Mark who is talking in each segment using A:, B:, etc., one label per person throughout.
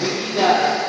A: the leader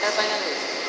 B: qualquer baianesa.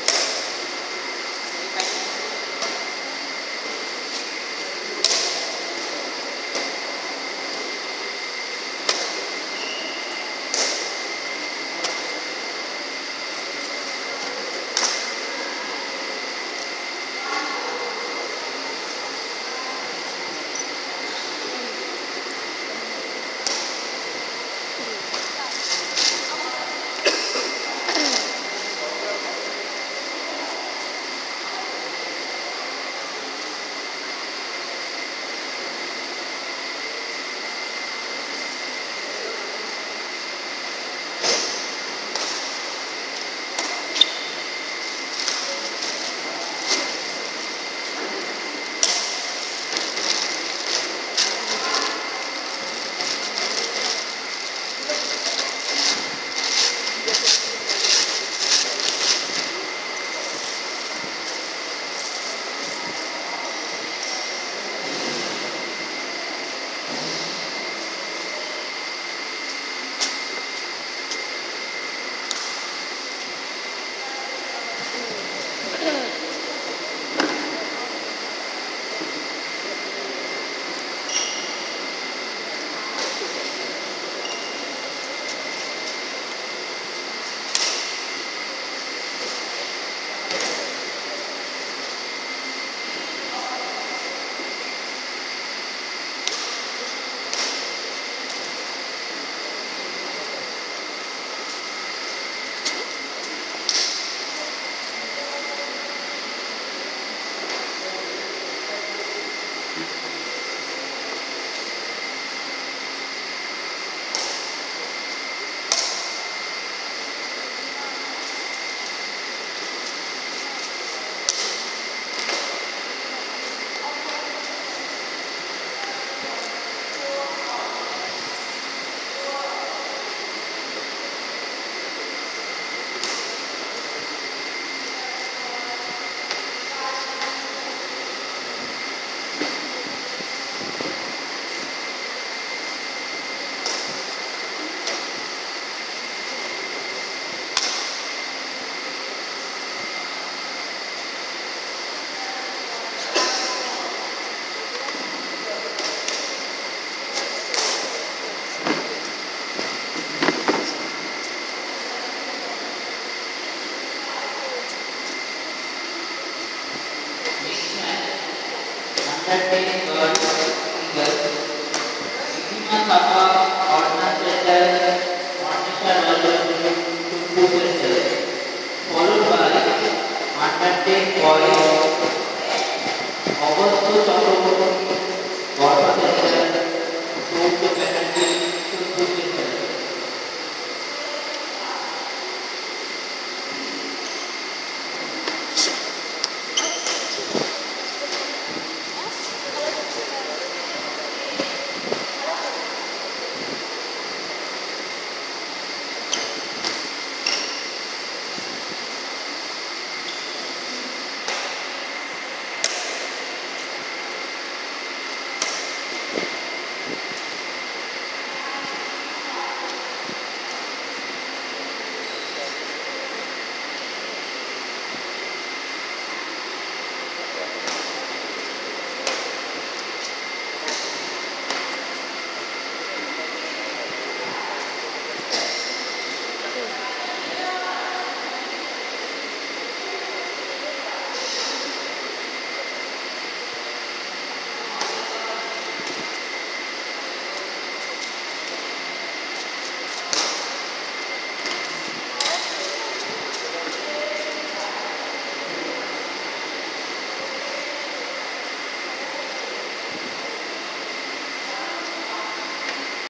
A: First, first,